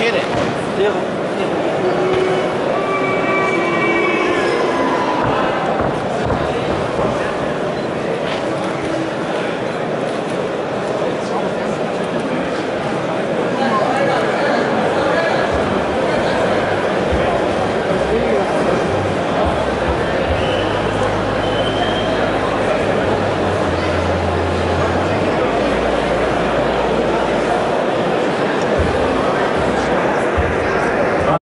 Shit it.